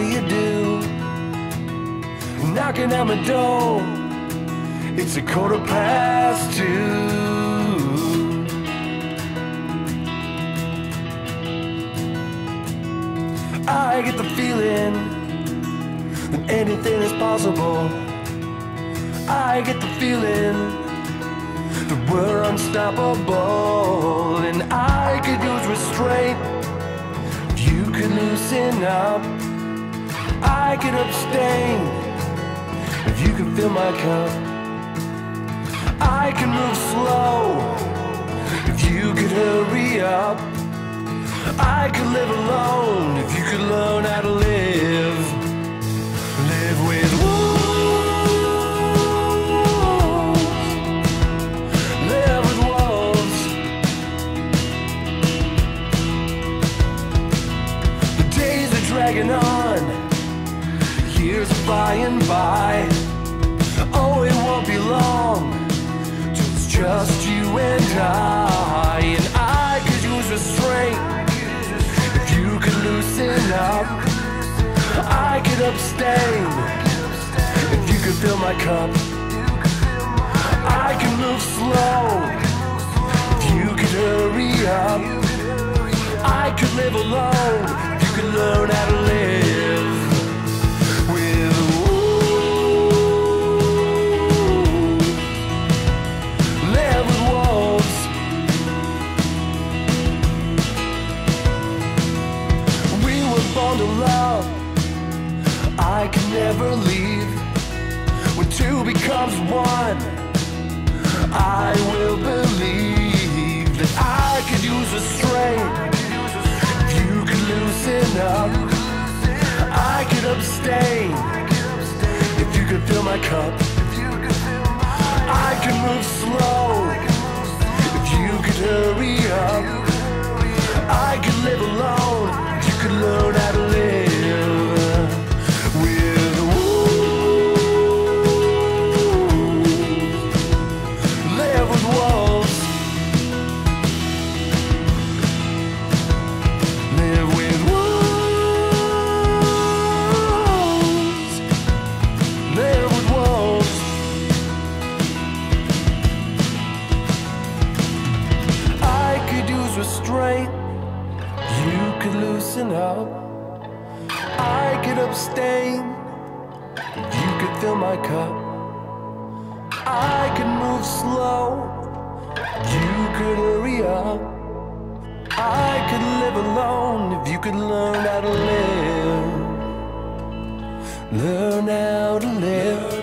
do you do? Knocking at my door. It's a quarter past two. I get the feeling that anything is possible. I get the feeling that we're unstoppable, and I could use restraint. You could loosen up. I could abstain if you could fill my cup. I can move slow if you could hurry up. I could live alone if you could learn how to live. Live with wolves. Live with. The days are dragging on. Years flying by. Oh, it won't be long. till It's just you and I. And I could use restraint if you could loosen up. I could abstain if you could fill my cup. I can move slow if you could hurry up. I could live alone I can never leave. When two becomes one, I will believe that I could use a restraint. You could loosen up, I could abstain. If you could fill my cup, I could move slow. Use restraint. You could loosen up. I could abstain. You could fill my cup. I could move slow. You could hurry up. I could live alone if you could learn how to live. Learn how to live.